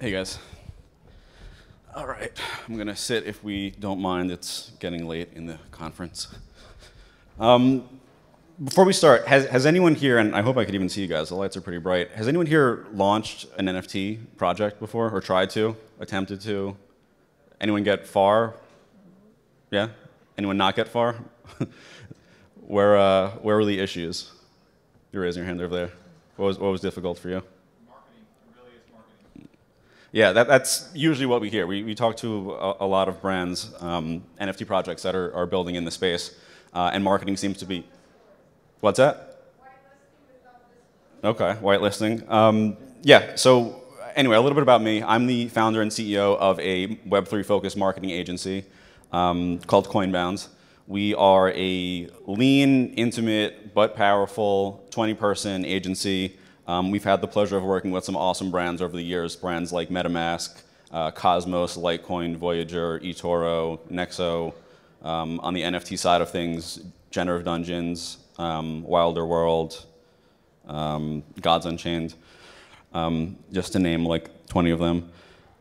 Hey guys. All right, I'm gonna sit if we don't mind. It's getting late in the conference. Um, before we start, has, has anyone here, and I hope I could even see you guys, the lights are pretty bright. Has anyone here launched an NFT project before, or tried to, attempted to? Anyone get far? Yeah? Anyone not get far? where, uh, where were the issues? You're raising your hand over there. What was, what was difficult for you? Yeah, that, that's usually what we hear. We, we talk to a, a lot of brands, um, NFT projects that are, are building in the space, uh, and marketing seems to be. What's that? Okay, whitelisting. Um, yeah, so anyway, a little bit about me. I'm the founder and CEO of a Web3 focused marketing agency um, called Coinbound. We are a lean, intimate, but powerful 20 person agency um, we've had the pleasure of working with some awesome brands over the years, brands like MetaMask, uh, Cosmos, Litecoin, Voyager, eToro, Nexo. Um, on the NFT side of things, Generative Dungeons, um, Wilder World, um, Gods Unchained, um, just to name like 20 of them.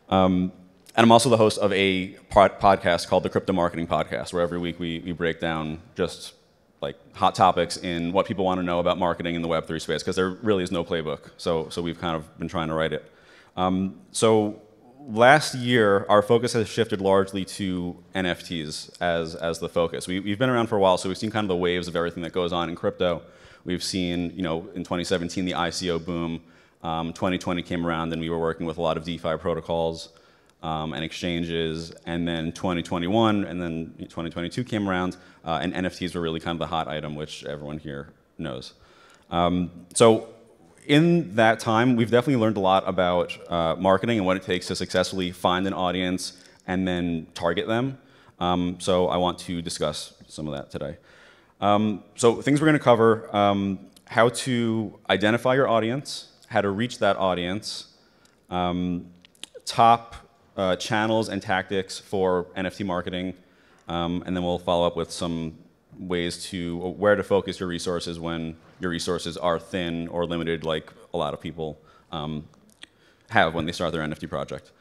Um, and I'm also the host of a pod podcast called the Crypto Marketing Podcast, where every week we, we break down just like hot topics in what people want to know about marketing in the Web3 space because there really is no playbook. So, so we've kind of been trying to write it. Um, so last year, our focus has shifted largely to NFTs as, as the focus. We, have been around for a while, so we've seen kind of the waves of everything that goes on in crypto. We've seen, you know, in 2017, the ICO boom. Um, 2020 came around, and we were working with a lot of DeFi protocols um, and exchanges. And then 2021 and then 2022 came around, uh, and NFTs were really kind of the hot item, which everyone here knows. Um, so in that time, we've definitely learned a lot about uh, marketing and what it takes to successfully find an audience and then target them. Um, so I want to discuss some of that today. Um, so things we're going to cover, um, how to identify your audience, how to reach that audience, um, top uh, channels and tactics for NFT marketing, um, and then we'll follow up with some ways to where to focus your resources when your resources are thin or limited, like a lot of people um, have when they start their NFT project.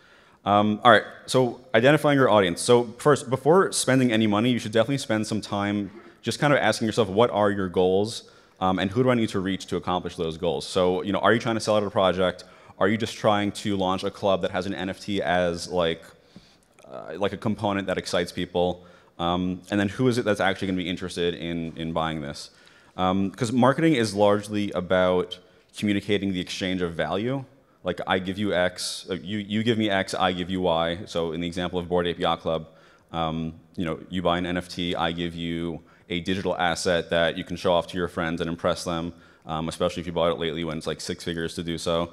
Um, all right, so identifying your audience. So first, before spending any money, you should definitely spend some time just kind of asking yourself, what are your goals, um, and who do I need to reach to accomplish those goals? So, you know, are you trying to sell out a project? Are you just trying to launch a club that has an NFT as like, uh, like a component that excites people? Um, and then who is it that's actually going to be interested in, in buying this? Because um, marketing is largely about communicating the exchange of value. Like I give you X, uh, you, you give me X, I give you Y. So in the example of Bored Ape Yacht Club, um, you know, you buy an NFT, I give you a digital asset that you can show off to your friends and impress them, um, especially if you bought it lately when it's like six figures to do so.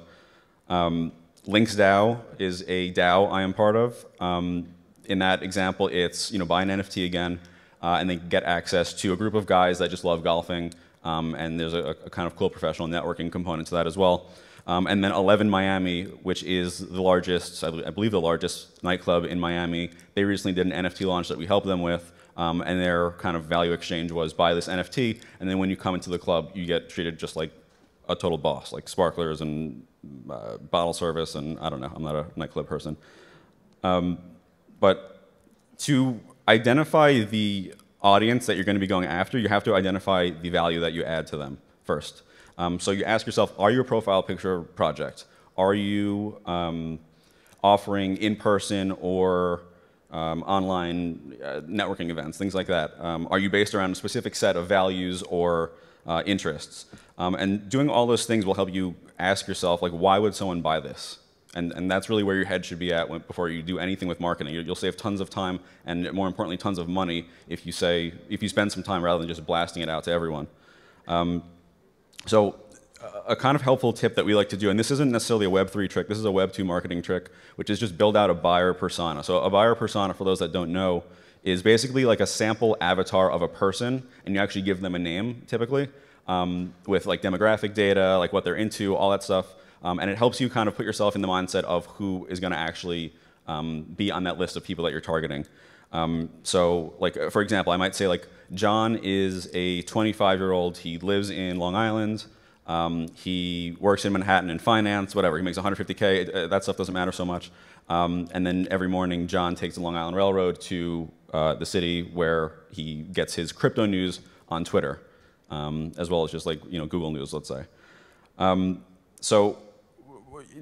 Um, Links DAO is a DAO I am part of. Um, in that example, it's you know buy an NFT again, uh, and then get access to a group of guys that just love golfing, um, and there's a, a, kind of cool professional networking component to that as well. Um, and then 11 Miami, which is the largest, I believe the largest nightclub in Miami. They recently did an NFT launch that we helped them with, um, and their kind of value exchange was buy this NFT, and then when you come into the club, you get treated just like a total boss, like sparklers and uh, bottle service, and I don't know, I'm not a nightclub person. Um, but to identify the audience that you're going to be going after, you have to identify the value that you add to them first. Um, so you ask yourself, are you a profile picture project? Are you um, offering in-person or um, online uh, networking events, things like that? Um, are you based around a specific set of values or uh, interests? Um, and doing all those things will help you ask yourself, like, why would someone buy this? And, and that's really where your head should be at when, before you do anything with marketing. You'll save tons of time and, more importantly, tons of money if you say if you spend some time rather than just blasting it out to everyone. Um, so a kind of helpful tip that we like to do, and this isn't necessarily a Web3 trick, this is a Web2 marketing trick, which is just build out a buyer persona. So a buyer persona, for those that don't know, is basically like a sample avatar of a person, and you actually give them a name, typically um, with like demographic data, like what they're into, all that stuff. Um, and it helps you kind of put yourself in the mindset of who is going to actually um, be on that list of people that you're targeting. Um, so, like for example, I might say like John is a 25 year old. He lives in Long Island. Um, he works in Manhattan in finance, whatever. He makes 150K. Uh, that stuff doesn't matter so much. Um, and then every morning, John takes the Long Island Railroad to uh, the city where he gets his crypto news on Twitter, um, as well as just like you know Google News, let's say. Um, so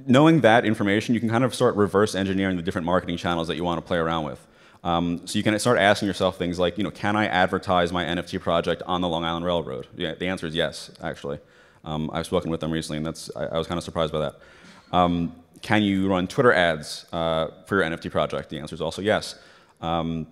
knowing that information, you can kind of start reverse engineering the different marketing channels that you want to play around with. Um, so you can start asking yourself things like, you know, can I advertise my NFT project on the Long Island Railroad? Yeah, the answer is yes, actually. Um, I've spoken with them recently, and that's I, I was kind of surprised by that. Um, can you run Twitter ads uh, for your NFT project? The answer is also yes. Um,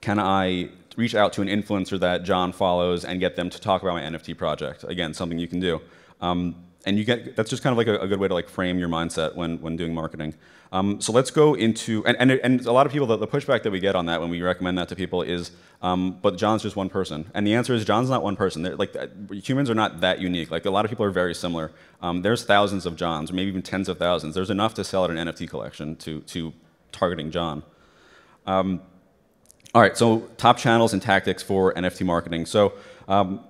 can I reach out to an influencer that John follows and get them to talk about my NFT project? Again, something you can do. Um, and you get that's just kind of like a, a, good way to like frame your mindset when when doing marketing. Um, so let's go into and, and and a lot of people the, the, pushback that we get on that when we recommend that to people is, um, but John's just one person, and the answer is John's not one person. They're, like humans are not that unique. Like a lot of people are very similar. Um, there's thousands of Johns, or maybe even tens of thousands. There's enough to sell at an NFT collection to to targeting John. All right, so top channels and tactics for NFT marketing. So um,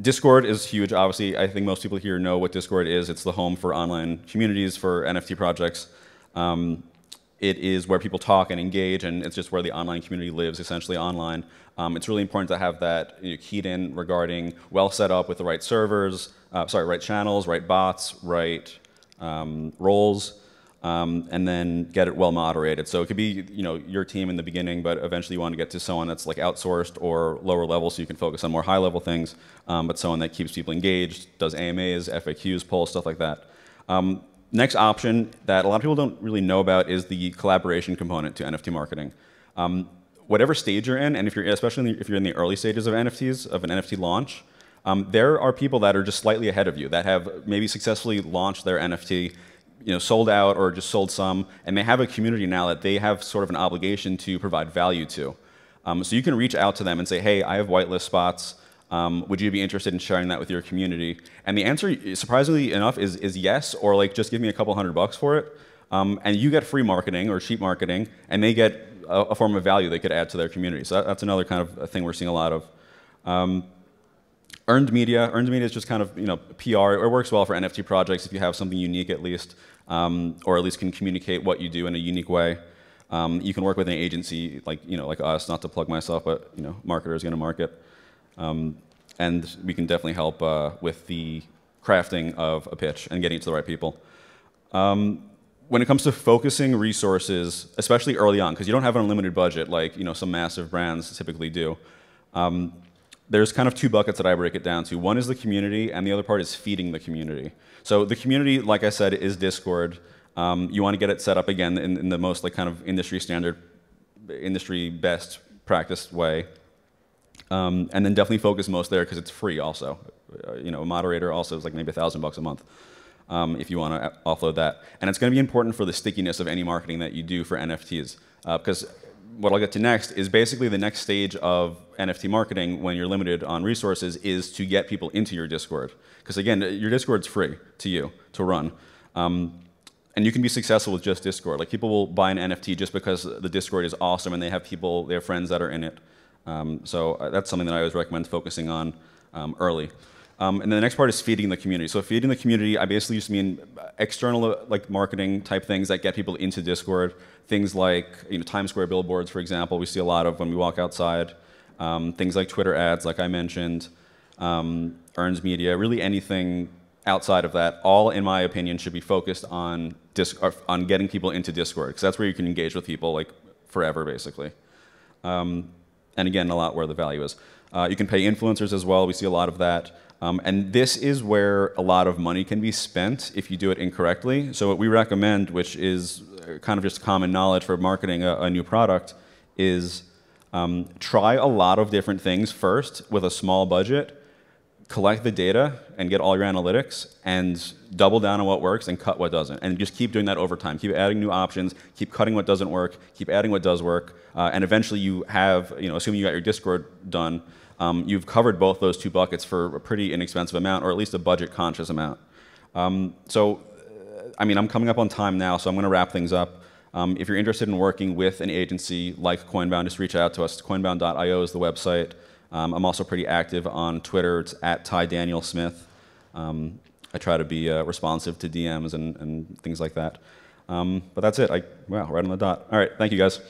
Discord is huge. Obviously, I think most people here know what Discord is. It's the home for online communities for NFT projects. Um, it is where people talk and engage, and it's just where the online community lives, essentially online. Um, it's really important to have that you know, keyed in regarding well set up with the right servers, uh, sorry, right channels, right bots, right um, roles, um, and then get it well moderated. So it could be you know your team in the beginning, but eventually you want to get to someone that's like outsourced or lower level, so you can focus on more high level things. Um, but someone that keeps people engaged, does AMAs, FAQs, polls, stuff like that. Um, next option that a lot of people don't really know about is the collaboration component to NFT marketing. Um, whatever stage you're in, and if you're especially if you're in the early stages of NFTs of an NFT launch. Um, there are people that are just slightly ahead of you that have maybe successfully launched their NFT you know, sold out or just sold some, and they have a community now that they have sort of an obligation to provide value to. Um, so you can reach out to them and say, hey, I have whitelist spots. Um, would you be interested in sharing that with your community? And the answer, surprisingly enough, is, is yes, or like just give me a couple hundred bucks for it. Um, and you get free marketing or cheap marketing, and they get a, a, form of value they could add to their community. So that, that's another kind of thing we're seeing a lot of. Um, earned media, earned media is just kind of you know PR. It works well for NFT projects if you have something unique at least, um, or at least can communicate what you do in a unique way. Um, you can work with an agency like you know like us, not to plug myself, but you know marketer is going to market, um, and we can definitely help uh, with the crafting of a pitch and getting it to the right people. Um, when it comes to focusing resources, especially early on, because you don't have an unlimited budget like you know some massive brands typically do. There's kind of two buckets that I break it down to. One is the community, and the other part is feeding the community. So the community, like I said, is Discord. Um, you want to get it set up again in, in, the most like kind of industry standard, industry best practice way. Um, and then definitely focus most there because it's free also. Uh, you know, a moderator also is like maybe a thousand bucks a month um, if you want to offload that. And it's going to be important for the stickiness of any marketing that you do for NFTs because uh, what I'll get to next is basically the next stage of NFT marketing when you're limited on resources is to get people into your Discord. Because again, your Discord's free to you to run. Um, and you can be successful with just Discord. Like people will buy an NFT just because the Discord is awesome and they have people, they have friends that are in it. Um, so uh, that's something that I always recommend focusing on um, early. Um, and then the next part is feeding the community. So feeding the community, I basically just mean external like marketing type things that get people into Discord. Things like you know, Times Square billboards, for example, we see a lot of when we walk outside. Um, things like Twitter ads, like I mentioned, um, earns media, really anything outside of that, all in my opinion should be focused on on getting people into Discord because that's where you can engage with people like forever, basically. Um, and again, a lot where the value is. Uh, you can pay influencers as well. We see a lot of that. Um, and this is where a lot of money can be spent if you do it incorrectly. So what we recommend, which is uh, kind of just common knowledge for marketing a, a new product, is um, try a lot of different things first with a small budget, collect the data and get all your analytics, and double down on what works and cut what doesn't. And just keep doing that over time. Keep adding new options, keep cutting what doesn't work, keep adding what does work, uh, and eventually you have, you know, assuming you got your Discord done, um, you've covered both those two buckets for a pretty inexpensive amount, or at least a budget conscious amount. Um, so, uh, I mean, I'm coming up on time now, so I'm going to wrap things up. Um, if you're interested in working with an agency like Coinbound, just reach out to us. Coinbound.io is the website. Um, I'm also pretty active on Twitter. It's at Ty Daniel Smith. Um, I try to be uh, responsive to DMs and, and things like that. Um, but that's it. I, wow, right on the dot. All right, thank you guys.